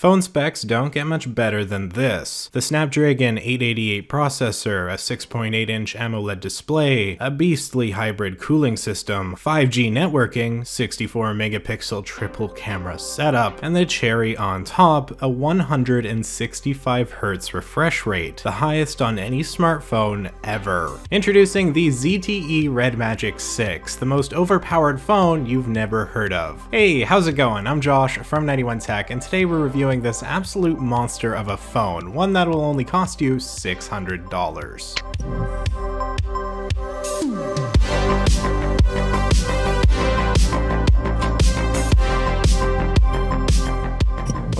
Phone specs don't get much better than this. The Snapdragon 888 processor, a 6.8 inch AMOLED display, a beastly hybrid cooling system, 5G networking, 64 megapixel triple camera setup, and the cherry on top, a 165Hz refresh rate, the highest on any smartphone ever. Introducing the ZTE Red Magic 6, the most overpowered phone you've never heard of. Hey, how's it going? I'm Josh from 91 Tech, and today we're reviewing this absolute monster of a phone, one that will only cost you $600.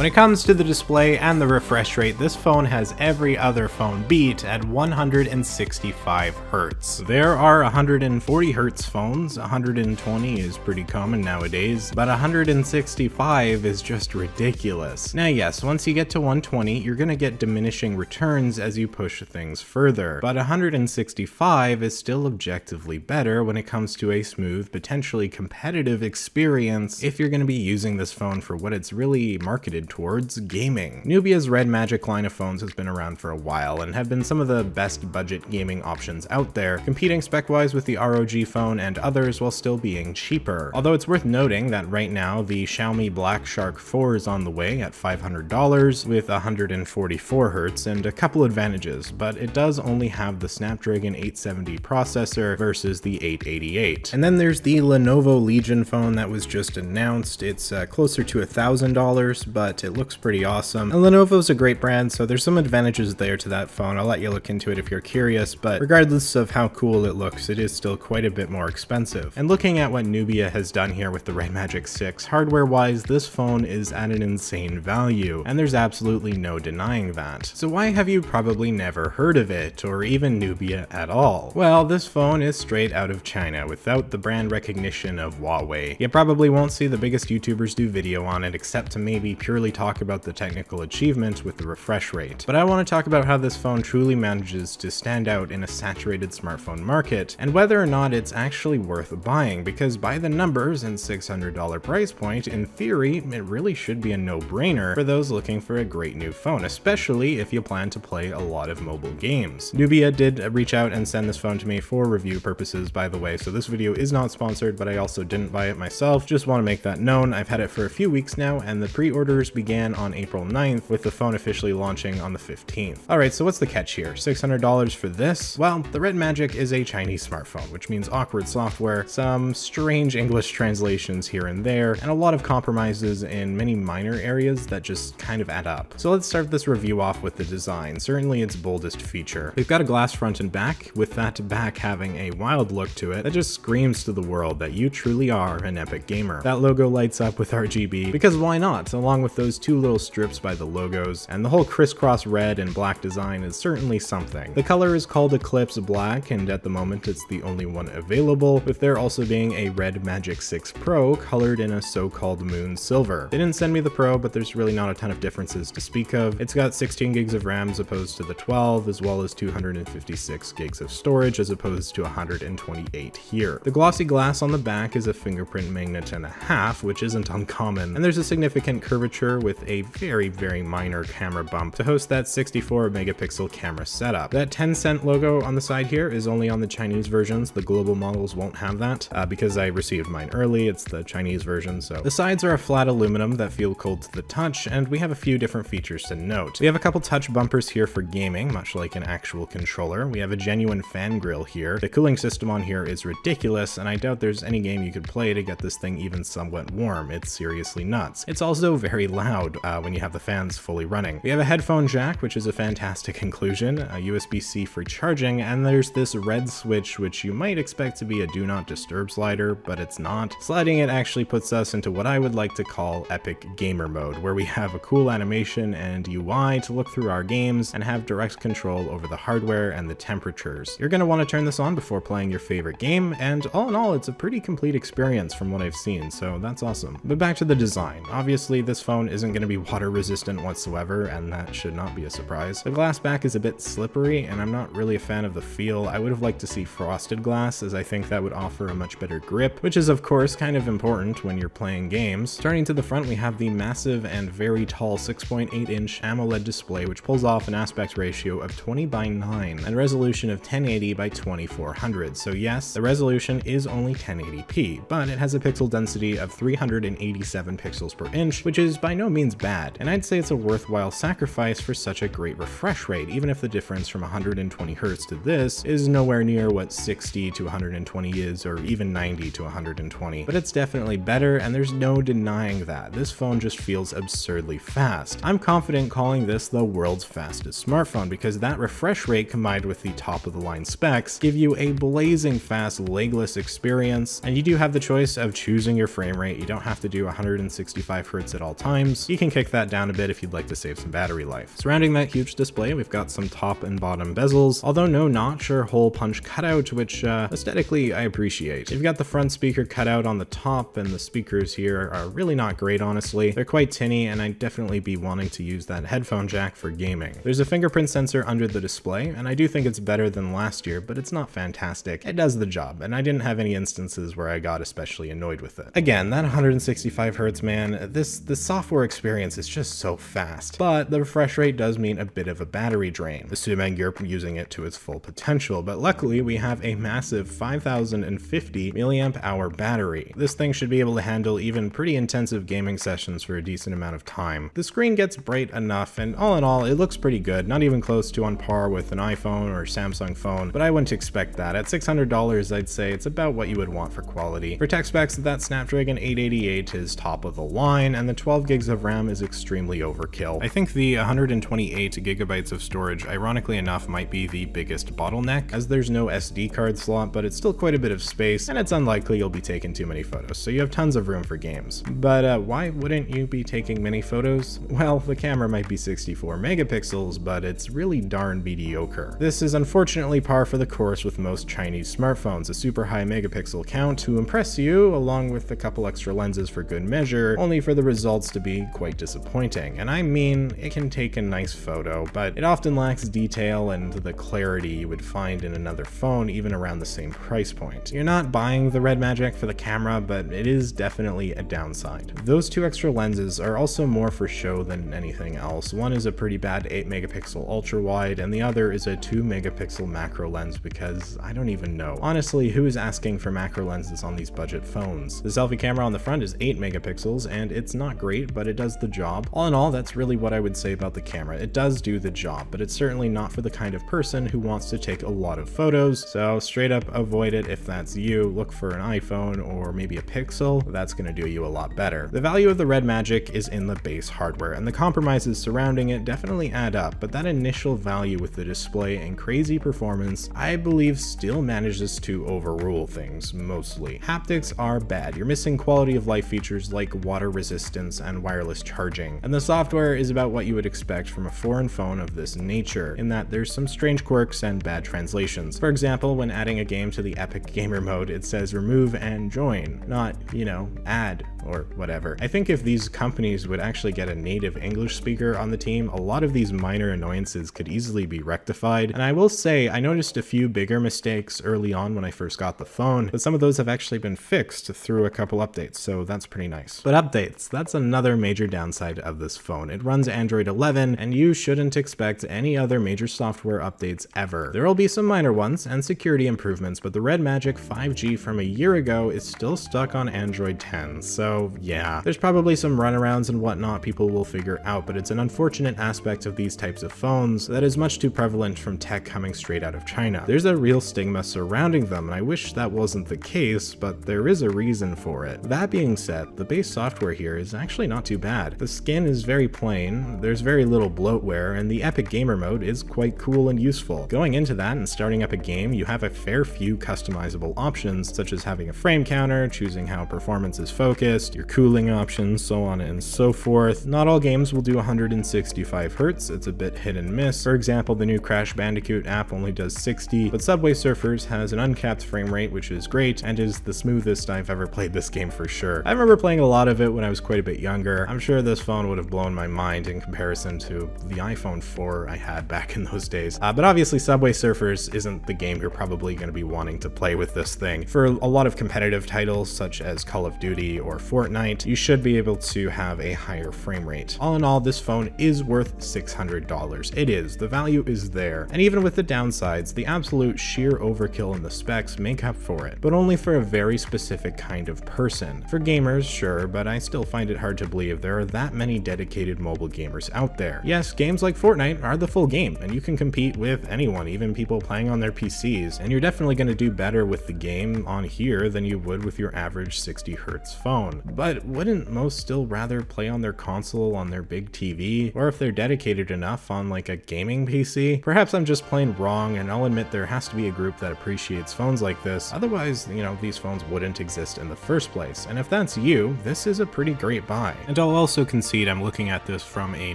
When it comes to the display and the refresh rate, this phone has every other phone beat at 165 Hz. There are 140 Hz phones, 120 is pretty common nowadays, but 165 is just ridiculous. Now yes, once you get to 120, you're gonna get diminishing returns as you push things further, but 165 is still objectively better when it comes to a smooth, potentially competitive experience if you're gonna be using this phone for what it's really marketed towards gaming. Nubia's Red Magic line of phones has been around for a while and have been some of the best budget gaming options out there, competing spec-wise with the ROG phone and others while still being cheaper. Although it's worth noting that right now the Xiaomi Black Shark 4 is on the way at $500 with 144 Hz and a couple advantages, but it does only have the Snapdragon 870 processor versus the 888. And then there's the Lenovo Legion phone that was just announced. It's uh, closer to $1,000, but it looks pretty awesome. And Lenovo's a great brand, so there's some advantages there to that phone. I'll let you look into it if you're curious, but regardless of how cool it looks, it is still quite a bit more expensive. And looking at what Nubia has done here with the Red Magic 6, hardware-wise, this phone is at an insane value, and there's absolutely no denying that. So why have you probably never heard of it, or even Nubia at all? Well, this phone is straight out of China, without the brand recognition of Huawei. You probably won't see the biggest YouTubers do video on it, except to maybe purely talk about the technical achievements with the refresh rate, but I want to talk about how this phone truly manages to stand out in a saturated smartphone market, and whether or not it's actually worth buying, because by the numbers and $600 price point, in theory, it really should be a no-brainer for those looking for a great new phone, especially if you plan to play a lot of mobile games. Nubia did reach out and send this phone to me for review purposes, by the way, so this video is not sponsored, but I also didn't buy it myself, just want to make that known. I've had it for a few weeks now, and the pre-orders began on April 9th, with the phone officially launching on the 15th. Alright, so what's the catch here? $600 for this? Well, the Red Magic is a Chinese smartphone, which means awkward software, some strange English translations here and there, and a lot of compromises in many minor areas that just kind of add up. So let's start this review off with the design, certainly its boldest feature. We've got a glass front and back, with that back having a wild look to it that just screams to the world that you truly are an epic gamer. That logo lights up with RGB, because why not, along with those two little strips by the logos, and the whole crisscross red and black design is certainly something. The color is called Eclipse Black, and at the moment it's the only one available, with there also being a Red Magic 6 Pro colored in a so-called Moon Silver. They didn't send me the Pro, but there's really not a ton of differences to speak of. It's got 16 gigs of RAM as opposed to the 12, as well as 256 gigs of storage as opposed to 128 here. The glossy glass on the back is a fingerprint magnet and a half, which isn't uncommon, and there's a significant curvature with a very, very minor camera bump to host that 64 megapixel camera setup. That Tencent logo on the side here is only on the Chinese versions. The global models won't have that uh, because I received mine early. It's the Chinese version. So the sides are a flat aluminum that feel cold to the touch, and we have a few different features to note. We have a couple touch bumpers here for gaming, much like an actual controller. We have a genuine fan grill here. The cooling system on here is ridiculous, and I doubt there's any game you could play to get this thing even somewhat warm. It's seriously nuts. It's also very loud uh, when you have the fans fully running. We have a headphone jack, which is a fantastic inclusion, a USB-C for charging, and there's this red switch, which you might expect to be a do not disturb slider, but it's not. Sliding it actually puts us into what I would like to call epic gamer mode, where we have a cool animation and UI to look through our games and have direct control over the hardware and the temperatures. You're want to turn this on before playing your favorite game, and all in all, it's a pretty complete experience from what I've seen, so that's awesome. But back to the design. Obviously, this phone isn't going to be water resistant whatsoever, and that should not be a surprise. The glass back is a bit slippery, and I'm not really a fan of the feel. I would have liked to see frosted glass, as I think that would offer a much better grip, which is of course kind of important when you're playing games. Turning to the front, we have the massive and very tall 6.8 inch AMOLED display, which pulls off an aspect ratio of 20 by 9 and resolution of 1080 by 2400. So yes, the resolution is only 1080p, but it has a pixel density of 387 pixels per inch, which is by no means bad, and I'd say it's a worthwhile sacrifice for such a great refresh rate, even if the difference from 120Hz to this is nowhere near what 60 to 120 is, or even 90 to 120. But it's definitely better, and there's no denying that. This phone just feels absurdly fast. I'm confident calling this the world's fastest smartphone because that refresh rate combined with the top of the line specs give you a blazing fast legless experience, and you do have the choice of choosing your frame rate. You don't have to do 165 Hz at all times. You can kick that down a bit if you'd like to save some battery life. Surrounding that huge display, we've got some top and bottom bezels, although no notch or hole punch cutout, which uh, aesthetically I appreciate. You've got the front speaker cutout on the top, and the speakers here are really not great, honestly. They're quite tinny, and I'd definitely be wanting to use that headphone jack for gaming. There's a fingerprint sensor under the display, and I do think it's better than last year, but it's not fantastic. It does the job, and I didn't have any instances where I got especially annoyed with it. Again, that 165 Hz man, this the software experience is just so fast, but the refresh rate does mean a bit of a battery drain, assuming you're using it to its full potential, but luckily we have a massive 5050 milliamp hour battery. This thing should be able to handle even pretty intensive gaming sessions for a decent amount of time. The screen gets bright enough, and all in all, it looks pretty good, not even close to on par with an iPhone or Samsung phone, but I wouldn't expect that. At $600, I'd say it's about what you would want for quality. For tech specs, that Snapdragon 888 is top of the line, and the 12 gigs of RAM is extremely overkill. I think the 128 gigabytes of storage, ironically enough, might be the biggest bottleneck, as there's no SD card slot, but it's still quite a bit of space, and it's unlikely you'll be taking too many photos, so you have tons of room for games. But uh, why wouldn't you be taking many photos? Well, the camera might be 64 megapixels, but it's really darn mediocre. This is unfortunately par for the course with most Chinese smartphones, a super high megapixel count to impress you, along with a couple extra lenses for good measure, only for the results to be quite disappointing. And I mean, it can take a nice photo, but it often lacks detail and the clarity you would find in another phone even around the same price point. You're not buying the Red Magic for the camera, but it is definitely a downside. Those two extra lenses are also more for show than anything else. One is a pretty bad 8 megapixel ultra wide, and the other is a 2 megapixel macro lens because I don't even know. Honestly, who is asking for macro lenses on these budget phones? The selfie camera on the front is 8 megapixels, and it's not great, but it does the job. All in all, that's really what I would say about the camera. It does do the job, but it's certainly not for the kind of person who wants to take a lot of photos, so straight up avoid it if that's you. Look for an iPhone or maybe a Pixel, that's gonna do you a lot better. The value of the Red Magic is in the base hardware, and the compromises surrounding it definitely add up, but that initial value with the display and crazy performance, I believe still manages to overrule things, mostly. Haptics are bad. You're missing quality of life features like water resistance and wireless charging, and the software is about what you would expect from a foreign phone of this nature, in that there's some strange quirks and bad translations. For example, when adding a game to the Epic Gamer mode, it says remove and join, not, you know, add or whatever. I think if these companies would actually get a native English speaker on the team, a lot of these minor annoyances could easily be rectified. And I will say, I noticed a few bigger mistakes early on when I first got the phone, but some of those have actually been fixed through a couple updates, so that's pretty nice. But updates, that's another major downside of this phone. It runs Android 11, and you shouldn't expect any other major software updates ever. There will be some minor ones and security improvements, but the Red Magic 5G from a year ago is still stuck on Android 10, so yeah. There's probably some runarounds and whatnot people will figure out, but it's an unfortunate aspect of these types of phones that is much too prevalent from tech coming straight out of China. There's a real stigma surrounding them, and I wish that wasn't the case, but there is a reason for it. That being said, the base software here is actually not too bad. The skin is very plain, there's very little bloatware, and the Epic Gamer mode is quite cool and useful. Going into that and starting up a game, you have a fair few customizable options, such as having a frame counter, choosing how performance is focused, your cooling options, so on and so forth. Not all games will do 165 Hz, it's a bit hit and miss. For example, the new Crash Bandicoot app only does 60, but Subway Surfers has an uncapped frame rate, which is great, and is the smoothest I've ever played this game for sure. I remember playing a lot of it when I was quite a bit younger, hardware, I'm sure this phone would have blown my mind in comparison to the iPhone 4 I had back in those days. Uh, but obviously Subway Surfers isn't the game you're probably going to be wanting to play with this thing. For a lot of competitive titles such as Call of Duty or Fortnite, you should be able to have a higher frame rate. All in all, this phone is worth $600. It is, the value is there. And even with the downsides, the absolute sheer overkill in the specs make up for it, but only for a very specific kind of person. For gamers, sure, but I still find it hard to believe there are that many dedicated mobile gamers out there. Yes, games like Fortnite are the full game, and you can compete with anyone, even people playing on their PCs, and you're definitely going to do better with the game on here than you would with your average 60 Hz phone. But wouldn't most still rather play on their console on their big TV, or if they're dedicated enough on like a gaming PC? Perhaps I'm just plain wrong, and I'll admit there has to be a group that appreciates phones like this, otherwise, you know, these phones wouldn't exist in the first place. And if that's you, this is a pretty great buy. And I'll also concede I'm looking at this from a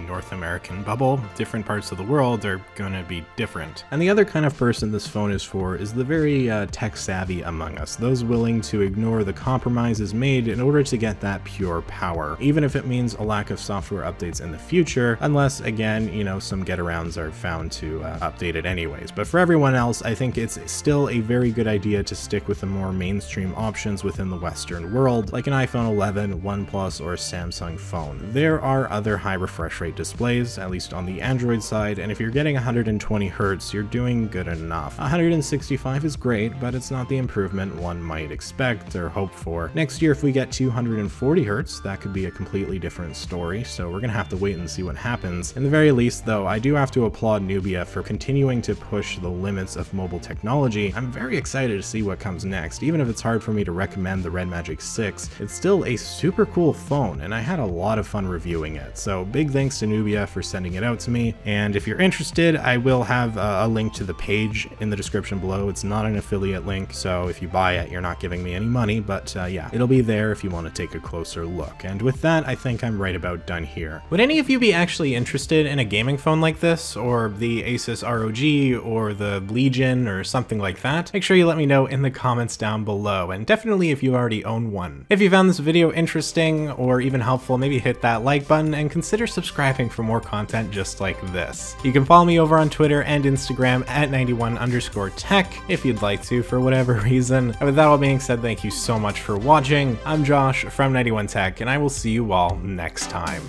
North American bubble. Different parts of the world are gonna be different. And the other kind of person this phone is for is the very uh, tech savvy among us, those willing to ignore the compromises made in order to get that pure power, even if it means a lack of software updates in the future, unless again, you know, some get arounds are found to uh, update it anyways. But for everyone else, I think it's still a very good idea to stick with the more mainstream options within the Western world, like an iPhone 11, OnePlus, or Samsung phone. There are other high refresh rate displays, at least on the Android side, and if you're getting 120 Hz, you're doing good enough. 165 is great, but it's not the improvement one might expect or hope for. Next year, if we get 240 Hz, that could be a completely different story, so we're gonna have to wait and see what happens. In the very least, though, I do have to applaud Nubia for continuing to push the limits of mobile technology. I'm very excited to see what comes next. Even if it's hard for me to recommend the Red Magic 6, it's still a super cool phone, and I had a lot of fun reviewing it. So big thanks to Nubia for sending it out to me. And if you're interested, I will have a link to the page in the description below. It's not an affiliate link, so if you buy it, you're not giving me any money, but uh, yeah, it'll be there if you want to take a closer look. And with that, I think I'm right about done here. Would any of you be actually interested in a gaming phone like this, or the Asus ROG, or the Legion, or something like that? Make sure you let me know in the comments down below, and definitely if you already own one. If you found this video interesting, or even helpful, maybe hit that like button, and consider subscribing for more content just like this. You can follow me over on Twitter and Instagram at 91 underscore tech if you'd like to for whatever reason. And with that all being said, thank you so much for watching. I'm Josh from 91 Tech, and I will see you all next time.